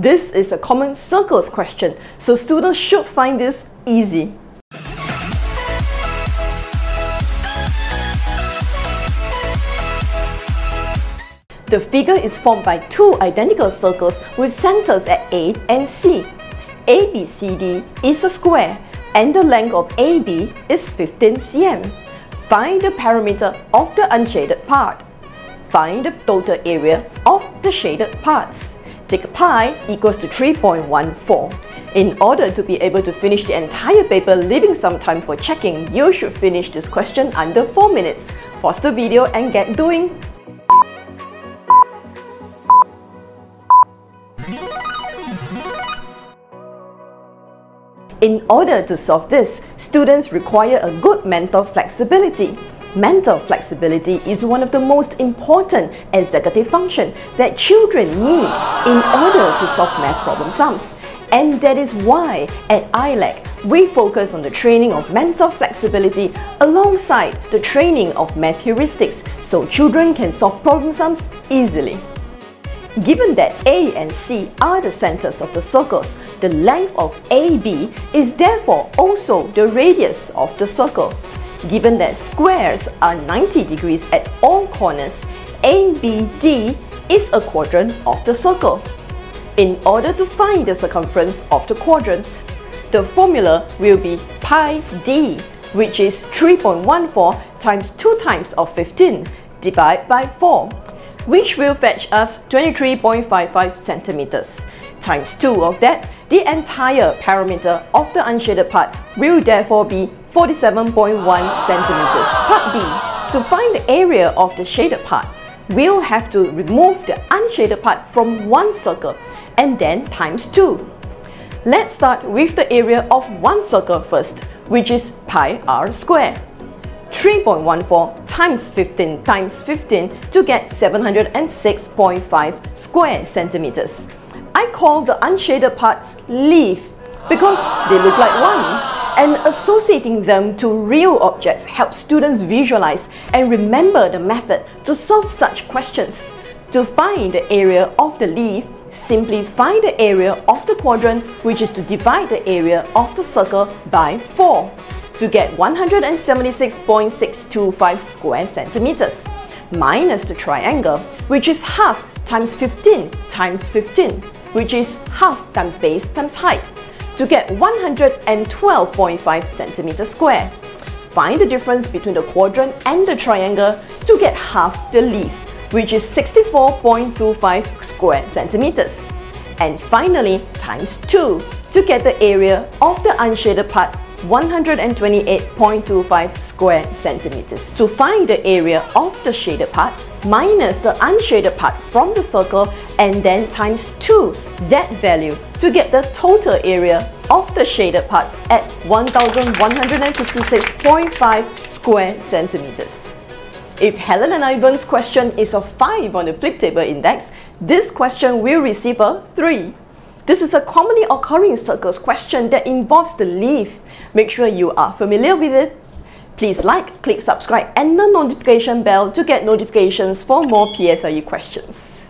This is a common circles question, so students should find this easy. The figure is formed by two identical circles with centers at A and C. ABCD is a square and the length of AB is 15 cm. Find the perimeter of the unshaded part. Find the total area of the shaded parts. Take pi equals to 3.14. In order to be able to finish the entire paper leaving some time for checking, you should finish this question under 4 minutes. Pause the video and get doing. In order to solve this, students require a good mental flexibility. Mental flexibility is one of the most important executive functions that children need in order to solve math problem sums. And that is why at ILLAC, we focus on the training of mental flexibility alongside the training of math heuristics so children can solve problem sums easily. Given that A and C are the centers of the circles, the length of AB is therefore also the radius of the circle. Given that squares are 90 degrees at all corners, ABD is a quadrant of the circle. In order to find the circumference of the quadrant, the formula will be pi d, which is 3.14 times 2 times of 15 divided by 4 which will fetch us 23.55 centimeters. Times 2 of that, the entire perimeter of the unshaded part will therefore be 47.1 centimeters. Part B, to find the area of the shaded part, we'll have to remove the unshaded part from one circle and then times 2. Let's start with the area of one circle first, which is pi r square. 3.14 times 15 times 15 to get 706.5 square centimeters. I call the unshaded parts leaf because they look like one and associating them to real objects helps students visualize and remember the method to solve such questions. To find the area of the leaf, simply find the area of the quadrant which is to divide the area of the circle by 4 to get 176.625 square centimeters, minus the triangle, which is half times 15 times 15, which is half times base times height, to get 112.5 centimeters square. Find the difference between the quadrant and the triangle to get half the leaf, which is 64.25 square centimeters. And finally, times 2 to get the area of the unshaded part 128.25 square centimeters. To find the area of the shaded part, minus the unshaded part from the circle and then times 2 that value to get the total area of the shaded parts at 1156.5 square centimeters. If Helen and Ivan's question is a 5 on the flip table index, this question will receive a 3. This is a commonly occurring circles question that involves the leaf. Make sure you are familiar with it. Please like, click subscribe and the notification bell to get notifications for more PSLE questions.